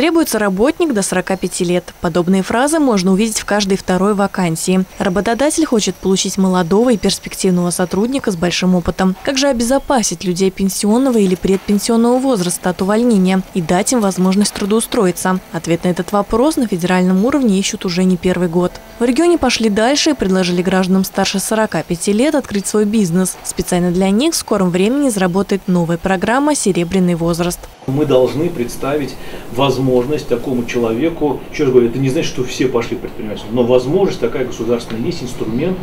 Требуется работник до 45 лет. Подобные фразы можно увидеть в каждой второй вакансии. Работодатель хочет получить молодого и перспективного сотрудника с большим опытом. Как же обезопасить людей пенсионного или предпенсионного возраста от увольнения и дать им возможность трудоустроиться? Ответ на этот вопрос на федеральном уровне ищут уже не первый год. В регионе пошли дальше и предложили гражданам старше 45 лет открыть свой бизнес. Специально для них в скором времени заработает новая программа «Серебряный возраст». Мы должны представить возможность такому человеку, еще раз говорю, это не значит, что все пошли в но возможность такая государственная есть, инструмент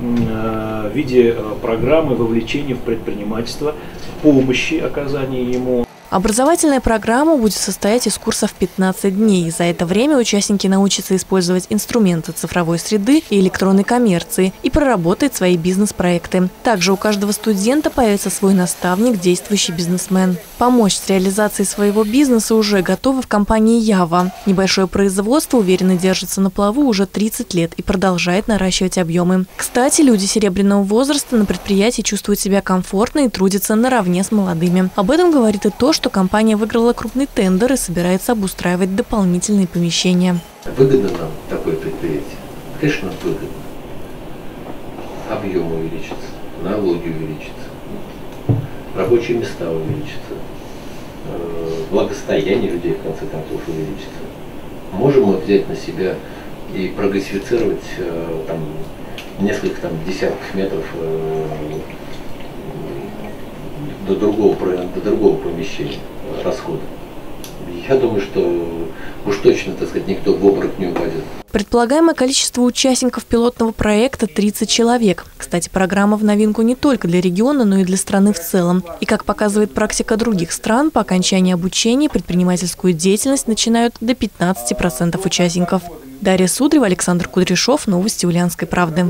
э, в виде э, программы вовлечения в предпринимательство, помощи оказания ему. Образовательная программа будет состоять из курсов 15 дней. За это время участники научатся использовать инструменты цифровой среды и электронной коммерции и проработать свои бизнес-проекты. Также у каждого студента появится свой наставник, действующий бизнесмен. Помочь с реализацией своего бизнеса уже готовы в компании Ява. Небольшое производство уверенно держится на плаву уже 30 лет и продолжает наращивать объемы. Кстати, люди серебряного возраста на предприятии чувствуют себя комфортно и трудятся наравне с молодыми. Об этом говорит и то, что что компания выиграла крупный тендер и собирается обустраивать дополнительные помещения. Выгодно нам такое предприятие? Конечно, выгодно. Объем увеличится, налоги увеличатся, рабочие места увеличатся, э, благосостояние людей в конце концов увеличится. Можем мы взять на себя и прогрессифицировать э, там, несколько там, десятков метров э, до другого, до другого помещения расхода. Я думаю, что уж точно, так сказать, никто в обморок не упадет. Предполагаемое количество участников пилотного проекта – 30 человек. Кстати, программа в новинку не только для региона, но и для страны в целом. И как показывает практика других стран, по окончании обучения предпринимательскую деятельность начинают до 15% участников. Дарья Судрева, Александр Кудряшов. Новости Ульяновской правды.